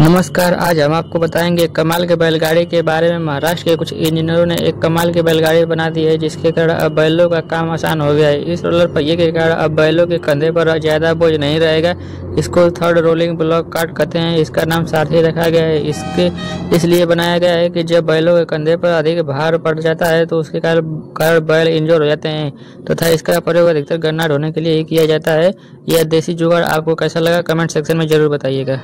नमस्कार, आज हम आपको बताएँगे कमाल के बैलगाड़ी के बारे में। महाराष्ट्र के कुछ इंजीनियरों ने एक कमाल की बैलगाड़ी बना दी है, जिसके कारण अब बैलों का काम आसान हो गया है। इस रोलर पहिए के कारण अब बैलों के कंधे पर ज़्यादा बोझ नहीं रहेगा। इसको थर्ड रोलिंग ब्लॉक काट कहते हैं, इसका नाम सारथी रखा गया है। इसके, इसलिए बनाया गया है कि जब बैलों के कंधे पर अधिक भार पड़ जाता है तो उसके कारण बैल इंजोर हो जाते हैं, तथा तो इसका प्रयोग अधिकतर गन्ना ढोने के लिए ही किया जाता है। यह देसी जुगाड़ आपको कैसा लगा, कमेंट सेक्शन में ज़रूर बताइएगा।